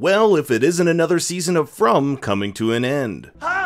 Well, if it isn't another season of From coming to an end. Huh?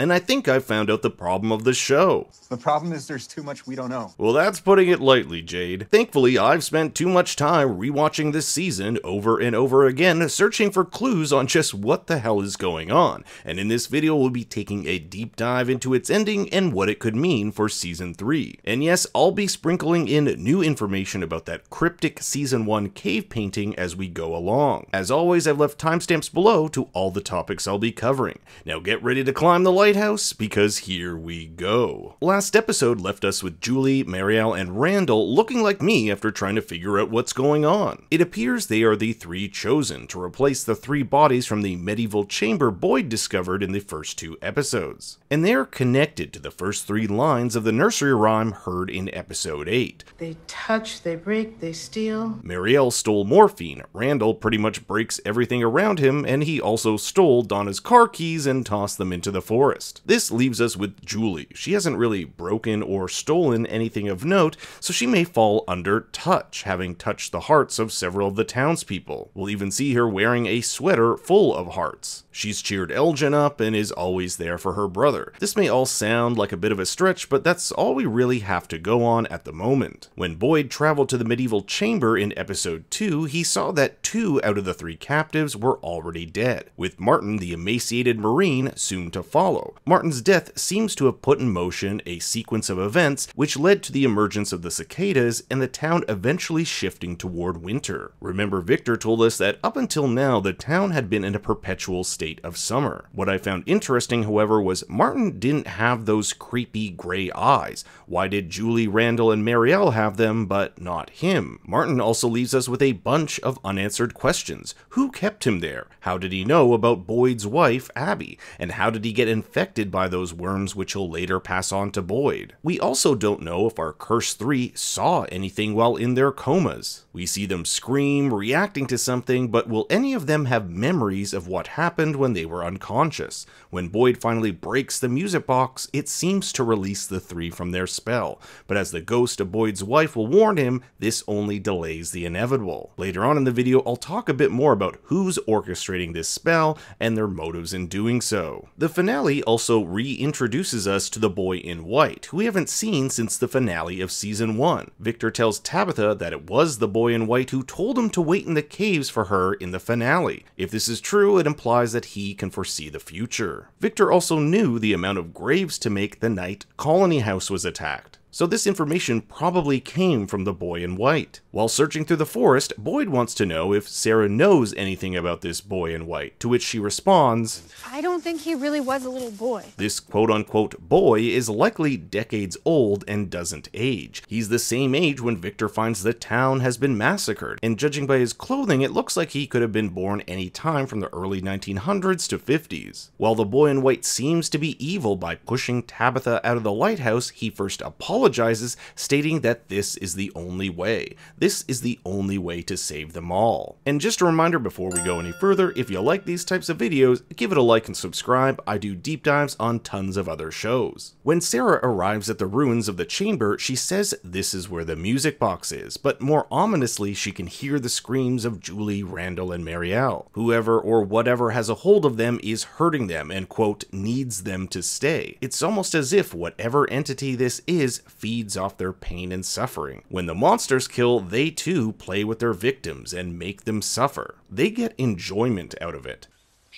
And I think I found out the problem of the show. The problem is there's too much we don't know. Well, that's putting it lightly, Jade. Thankfully, I've spent too much time rewatching this season over and over again, searching for clues on just what the hell is going on. And in this video, we'll be taking a deep dive into its ending and what it could mean for season 3. And yes, I'll be sprinkling in new information about that cryptic season 1 cave painting as we go along. As always, I've left timestamps below to all the topics I'll be covering. Now get ready to climb the lighthouse, because here we go. Last episode left us with Julie, Marielle, and Randall looking like me after trying to figure out what's going on. It appears they are the three chosen to replace the three bodies from the medieval chamber Boyd discovered in the first two episodes. And they are connected to the first three lines of the nursery rhyme heard in episode 8. They touch, they break, they steal. Marielle stole morphine, Randall pretty much breaks everything around him, and he also stole Donna's car keys and tossed them into the forest. This leaves us with Julie. She hasn't really broken or stolen anything of note, so she may fall under touch, having touched the hearts of several of the townspeople. We'll even see her wearing a sweater full of hearts. She's cheered Elgin up and is always there for her brother. This may all sound like a bit of a stretch, but that's all we really have to go on at the moment. When Boyd traveled to the medieval chamber in episode 2, he saw that two out of the three captives were already dead, with Martin, the emaciated marine, soon to follow. Martin's death seems to have put in motion a sequence of events which led to the emergence of the cicadas and the town eventually shifting toward winter. Remember, Victor told us that up until now, the town had been in a perpetual state of summer. What I found interesting, however, was Martin didn't have those creepy gray eyes. Why did Julie, Randall, and Marielle have them, but not him? Martin also leaves us with a bunch of unanswered questions. Who kept him there? How did he know about Boyd's wife, Abby? And how did he get infected by those worms which he'll later pass on to Boyd? We also don't know if our Curse 3 saw anything while in their comas. We see them scream, reacting to something, but will any of them have memories of what happened when they were unconscious? When Boyd finally breaks the music box, it seems to release the three from their spell, but as the ghost of Boyd's wife will warn him, this only delays the inevitable. Later on in the video, I'll talk a bit more about who's orchestrating this spell and their motives in doing so. The finale also reintroduces us to the boy in white, who we haven't seen since the finale of season 1. Victor tells Tabitha that it was the boy in white who told him to wait in the caves for her in the finale. If this is true, it implies that he can foresee the future. Victor also knew the amount of graves to make the night Colony House was attacked. So this information probably came from the boy in white. While searching through the forest, Boyd wants to know if Sarah knows anything about this boy in white, to which she responds, I don't think he really was a little boy. This quote unquote boy is likely decades old and doesn't age. He's the same age when Victor finds the town has been massacred, and judging by his clothing, it looks like he could have been born any time from the early 1900s to 50s. While the boy in white seems to be evil by pushing Tabitha out of the lighthouse, he first apologizes, stating that this is the only way. This is the only way to save them all. And just a reminder before we go any further, if you like these types of videos, give it a like and subscribe. I do deep dives on tons of other shows. When Sarah arrives at the ruins of the chamber, she says this is where the music box is, but more ominously, she can hear the screams of Julie, Randall, and Marielle. Whoever or whatever has a hold of them is hurting them and, quote, needs them to stay. It's almost as if whatever entity this is feeds off their pain and suffering. When the monsters kill, they too play with their victims and make them suffer. They get enjoyment out of it.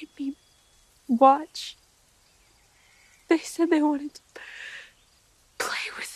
made me watch. They said they wanted to play with.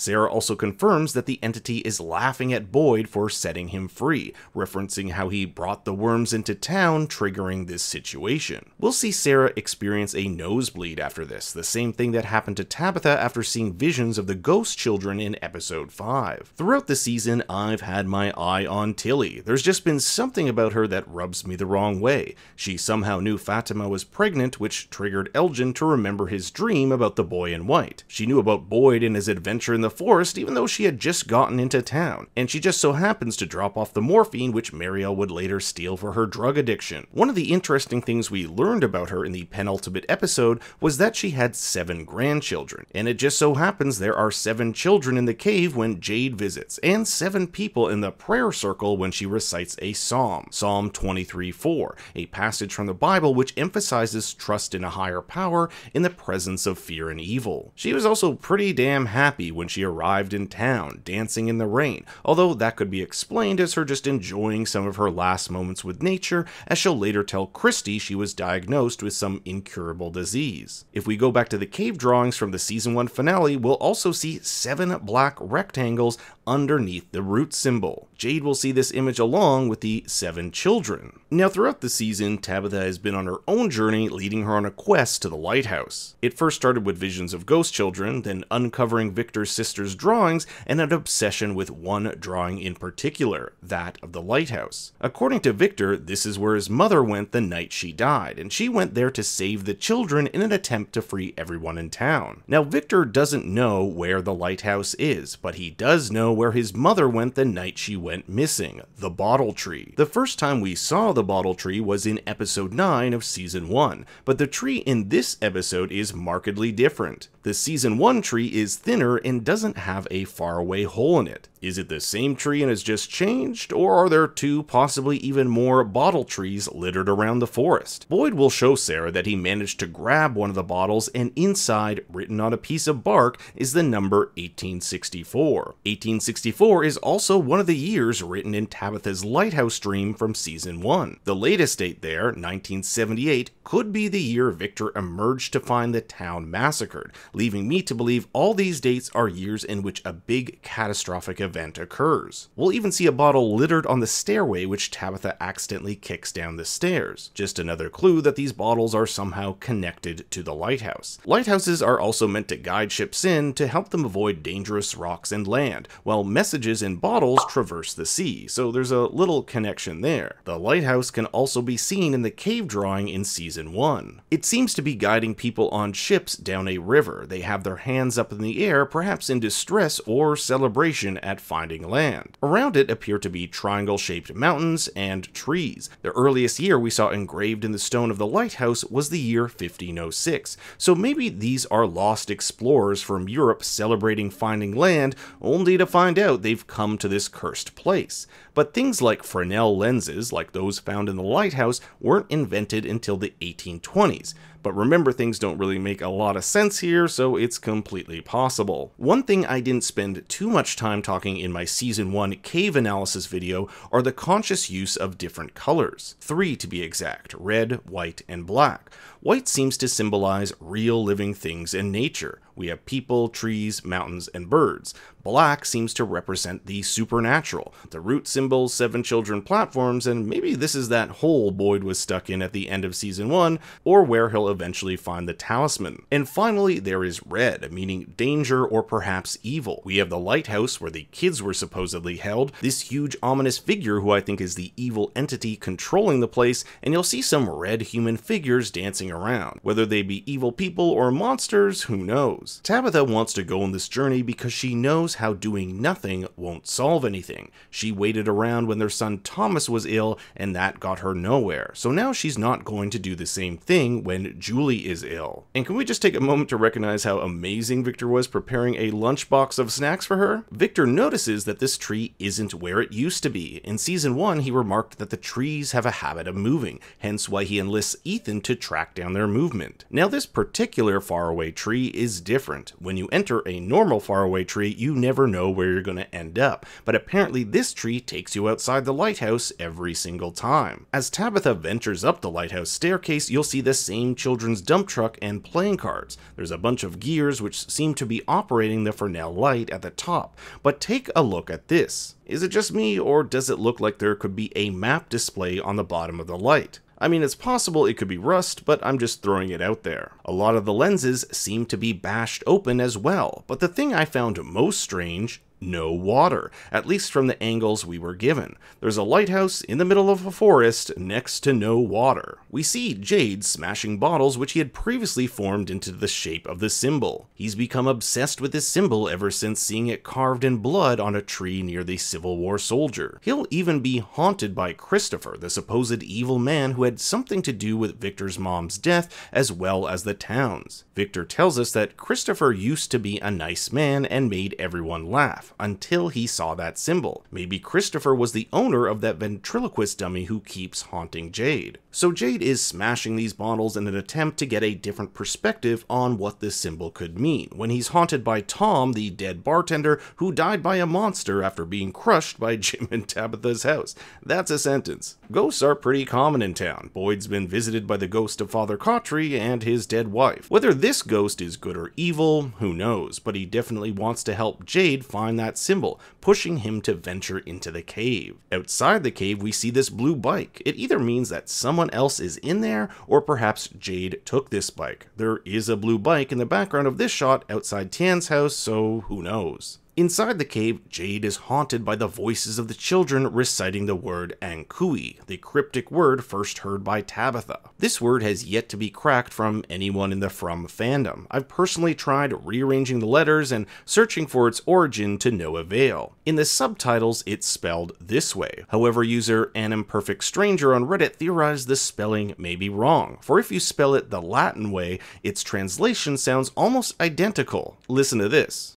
Sarah also confirms that the entity is laughing at Boyd for setting him free, referencing how he brought the worms into town, triggering this situation. We'll see Sarah experience a nosebleed after this, the same thing that happened to Tabitha after seeing visions of the ghost children in episode 5. Throughout the season, I've had my eye on Tilly. There's just been something about her that rubs me the wrong way. She somehow knew Fatima was pregnant, which triggered Elgin to remember his dream about the boy in white. She knew about Boyd and his adventure in the the forest even though she had just gotten into town, and she just so happens to drop off the morphine which Marielle would later steal for her drug addiction. One of the interesting things we learned about her in the penultimate episode was that she had seven grandchildren, and it just so happens there are seven children in the cave when Jade visits, and seven people in the prayer circle when she recites a psalm, Psalm 23:4, a passage from the Bible which emphasizes trust in a higher power in the presence of fear and evil. She was also pretty damn happy when she arrived in town, dancing in the rain, although that could be explained as her just enjoying some of her last moments with nature, as she'll later tell Kristi she was diagnosed with some incurable disease. If we go back to the cave drawings from the season 1 finale, we'll also see seven black rectangles underneath the root symbol. Jade will see this image along with the seven children. Now, throughout the season, Tabitha has been on her own journey, leading her on a quest to the lighthouse. It first started with visions of ghost children, then uncovering Victor's sister's drawings, and an obsession with one drawing in particular, that of the lighthouse. According to Victor, this is where his mother went the night she died, and she went there to save the children in an attempt to free everyone in town. Now, Victor doesn't know where the lighthouse is, but he does know where his mother went the night she went missing the bottle tree. The first time we saw the bottle tree was in episode 9 of season 1, but the tree in this episode is markedly different. The season 1 tree is thinner and doesn't have a faraway hole in it. Is it the same tree and has just changed, or are there two, possibly even more, bottle trees littered around the forest? Boyd will show Sarah that he managed to grab one of the bottles, and inside, written on a piece of bark, is the number 1864. 1864 is also one of the years written in Tabitha's Lighthouse dream from season 1. The latest date there, 1978, could be the year Victor emerged to find the town massacred, leaving me to believe all these dates are years in which a big catastrophic event occurs. We'll even see a bottle littered on the stairway which Tabitha accidentally kicks down the stairs. Just another clue that these bottles are somehow connected to the lighthouse. Lighthouses are also meant to guide ships in to help them avoid dangerous rocks and land, while messages in bottles traverse the sea, so there's a little connection there. The lighthouse can also be seen in the cave drawing in season 1. It seems to be guiding people on ships down a river. They have their hands up in the air, perhaps in distress or celebration at finding land. Around it appear to be triangle shaped mountains and trees. The earliest year we saw engraved in the stone of the lighthouse was the year 1506, so maybe these are lost explorers from Europe celebrating finding land, only to find out they've come to this cursed place. But things like Fresnel lenses, like those found in the lighthouse, weren't invented until the 1820s. But remember, things don't really make a lot of sense here, so it's completely possible. One thing I didn't spend too much time talking in my Season 1 cave analysis video are the conscious use of different colors. Three to be exact red, white, and black. White seems to symbolize real living things in nature. We have people, trees, mountains, and birds. Black seems to represent the supernatural, the root symbols, seven children platforms, and maybe this is that hole Boyd was stuck in at the end of season 1, or where he'll eventually find the talisman. And finally, there is red, meaning danger or perhaps evil. We have the lighthouse where the kids were supposedly held, this huge ominous figure who I think is the evil entity controlling the place, and you'll see some red human figures dancing around. Whether they be evil people or monsters, who knows? Tabitha wants to go on this journey because she knows how doing nothing won't solve anything. She waited around when their son Thomas was ill, and that got her nowhere. So now she's not going to do the same thing when Julie is ill. And can we just take a moment to recognize how amazing Victor was preparing a lunchbox of snacks for her? Victor notices that this tree isn't where it used to be. In season 1, he remarked that the trees have a habit of moving, hence why he enlists Ethan to track down their movement. Now, this particular faraway tree is different. When you enter a normal faraway tree, you never know where you're going to end up, but apparently this tree takes you outside the lighthouse every single time. As Tabitha ventures up the lighthouse staircase, you'll see the same children's dump truck and playing cards. There's a bunch of gears which seem to be operating the Fresnel light at the top, but take a look at this. Is it just me, or does it look like there could be a map display on the bottom of the light? I mean, it's possible it could be rust, but I'm just throwing it out there. A lot of the lenses seem to be bashed open as well, but the thing I found most strange no water, at least from the angles we were given. There's a lighthouse in the middle of a forest next to no water. We see Jade smashing bottles which he had previously formed into the shape of the symbol. He's become obsessed with this symbol ever since seeing it carved in blood on a tree near the Civil War soldier. He'll even be haunted by Christopher, the supposed evil man who had something to do with Victor's mom's death as well as the town's. Victor tells us that Christopher used to be a nice man and made everyone laugh until he saw that symbol. Maybe Christopher was the owner of that ventriloquist dummy who keeps haunting Jade. So Jade is smashing these bottles in an attempt to get a different perspective on what this symbol could mean, when he's haunted by Tom, the dead bartender who died by a monster after being crushed by Jim and Tabitha's house. That's a sentence. Ghosts are pretty common in town. Boyd's been visited by the ghost of Father Khatri and his dead wife. Whether this ghost is good or evil, who knows, but he definitely wants to help Jade find that symbol, pushing him to venture into the cave. Outside the cave, we see this blue bike. It either means that someone else is in there, or perhaps Jade took this bike. There is a blue bike in the background of this shot outside Tian's house, so who knows. Inside the cave, Jade is haunted by the voices of the children reciting the word Anghkooey, the cryptic word first heard by Tabitha. This word has yet to be cracked from anyone in the From fandom. I've personally tried rearranging the letters and searching for its origin to no avail. In the subtitles, it's spelled this way. However, user An Imperfect Stranger on Reddit theorized the spelling may be wrong, for if you spell it the Latin way, its translation sounds almost identical. Listen to this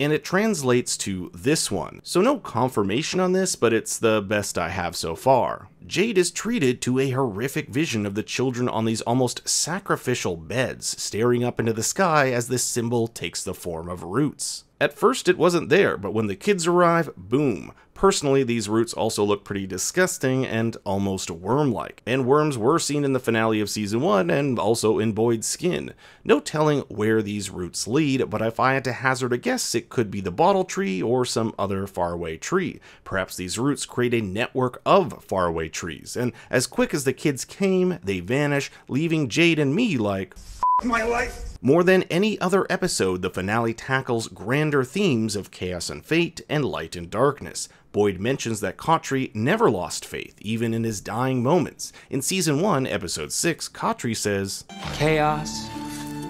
And it translates to this one. So no confirmation on this, but it's the best I have so far. Jade is treated to a horrific vision of the children on these almost sacrificial beds, staring up into the sky as this symbol takes the form of roots. At first it wasn't there, but when the kids arrive, boom. Personally, these roots also look pretty disgusting and almost worm-like, and worms were seen in the finale of season 1 and also in Boyd's skin. No telling where these roots lead, but if I had to hazard a guess, it could be the bottle tree or some other faraway tree. Perhaps these roots create a network of faraway trees, and as quick as the kids came, they vanish, leaving Jade and me like, My life. more than any other episode, the finale tackles grander themes of chaos and fate and light and darkness. Boyd mentions that Khatri never lost faith, even in his dying moments. In season 1, episode 6, Khatri says, chaos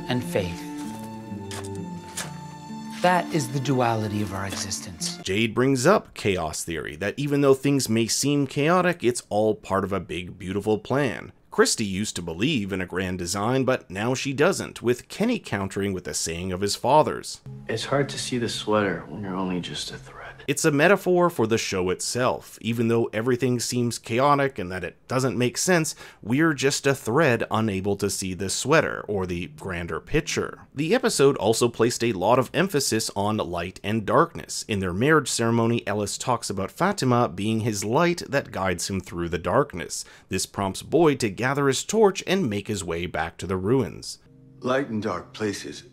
and faith. That is the duality of our existence. Jade brings up chaos theory, that even though things may seem chaotic, it's all part of a big, beautiful plan. Kristi used to believe in a grand design, but now she doesn't, with Kenny countering with a saying of his father's. It's hard to see the sweater when you're only just a thread. It's a metaphor for the show itself. Even though everything seems chaotic and that it doesn't make sense, we're just a thread unable to see the sweater or the grander picture. The episode also placed a lot of emphasis on light and darkness. In their marriage ceremony, Ellis talks about Fatima being his light that guides him through the darkness. This prompts Boyd to gather his torch and make his way back to the ruins. Light and dark places.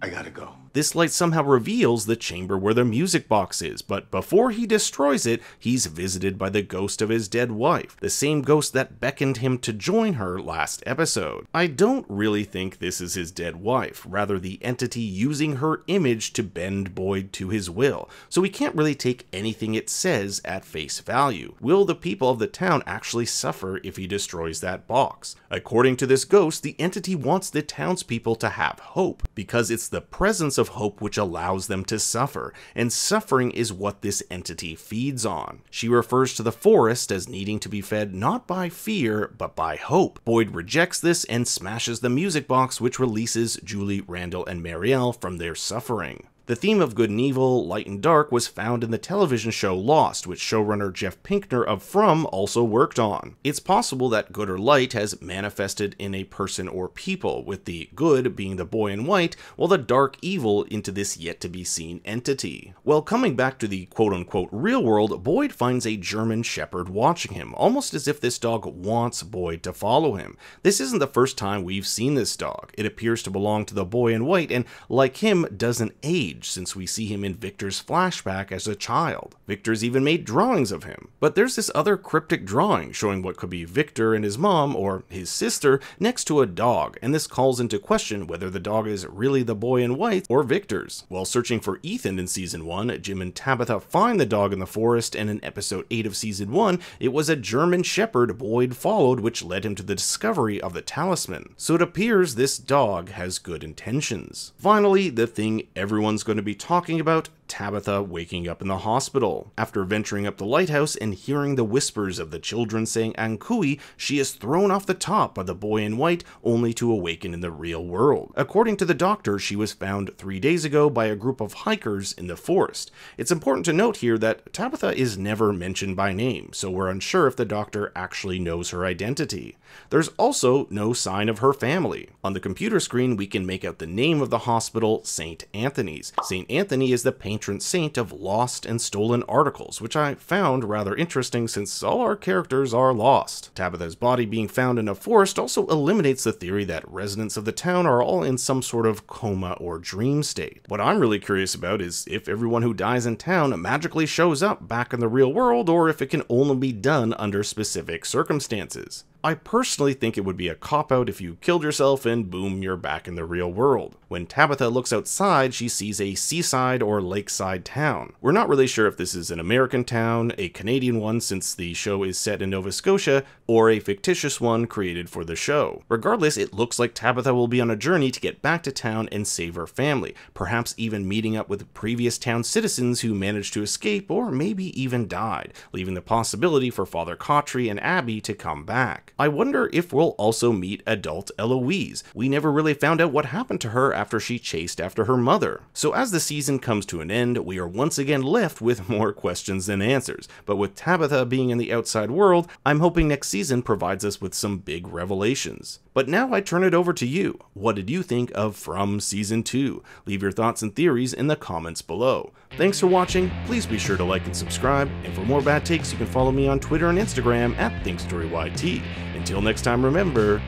I gotta go. This light somehow reveals the chamber where the music box is, but before he destroys it, he's visited by the ghost of his dead wife, the same ghost that beckoned him to join her last episode. I don't really think this is his dead wife, rather the entity using her image to bend Boyd to his will, so we can't really take anything it says at face value. Will the people of the town actually suffer if he destroys that box? According to this ghost, the entity wants the townspeople to have hope, because it's the presence of hope which allows them to suffer, and suffering is what this entity feeds on. She refers to the forest as needing to be fed not by fear, but by hope. Boyd rejects this and smashes the music box, which releases Julie, Randall, and Marielle from their suffering. The theme of good and evil, light and dark, was found in the television show Lost, which showrunner Jeff Pinkner of From also worked on. It's possible that good or light has manifested in a person or people, with the good being the boy in white, while the dark evil into this yet to be seen entity. Well, coming back to the quote unquote real world, Boyd finds a German Shepherd watching him, almost as if this dog wants Boyd to follow him. This isn't the first time we've seen this dog. It appears to belong to the boy in white, and like him, doesn't age aged since we see him in Victor's flashback as a child. Victor's even made drawings of him. But there's this other cryptic drawing showing what could be Victor and his mom, or his sister, next to a dog, and this calls into question whether the dog is really the boy in white or Victor's. While searching for Ethan in season 1, Jim and Tabitha find the dog in the forest, and in episode 8 of season 1, it was a German Shepherd Boyd followed, which led him to the discovery of the talisman. So it appears this dog has good intentions. Finally, the thing everyone's going to be talking about Tabitha waking up in the hospital. After venturing up the lighthouse and hearing the whispers of the children saying Anghkooey, she is thrown off the top by the boy in white only to awaken in the real world. According to the doctor, she was found three days ago by a group of hikers in the forest. It's important to note here that Tabitha is never mentioned by name, so we're unsure if the doctor actually knows her identity. There's also no sign of her family. On the computer screen, we can make out the name of the hospital, St. Anthony's. St. Anthony is the patron saint of lost and stolen articles, which I found rather interesting since all our characters are lost. Tabitha's body being found in a forest also eliminates the theory that residents of the town are all in some sort of coma or dream state. What I'm really curious about is if everyone who dies in town magically shows up back in the real world or if it can only be done under specific circumstances. I personally think it would be a cop out if you killed yourself and boom, you're back in the real world. When Tabitha looks outside, she sees a seaside or lakeside town. We're not really sure if this is an American town, a Canadian one since the show is set in Nova Scotia, or a fictitious one created for the show. Regardless, it looks like Tabitha will be on a journey to get back to town and save her family, perhaps even meeting up with previous town citizens who managed to escape or maybe even died, leaving the possibility for Father Khatri and Abby to come back. I wonder if we'll also meet adult Eloise. We never really found out what happened to her after she chased after her mother. So as the season comes to an end, we are once again left with more questions than answers. But with Tabitha being in the outside world, I'm hoping next season provides us with some big revelations. But now I turn it over to you. What did you think of From Season 2? Leave your thoughts and theories in the comments below. Thanks for watching, please be sure to like and subscribe, and for more bad takes you can follow me on Twitter and Instagram at ThinkStoryYT. Until next time remember,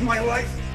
My wife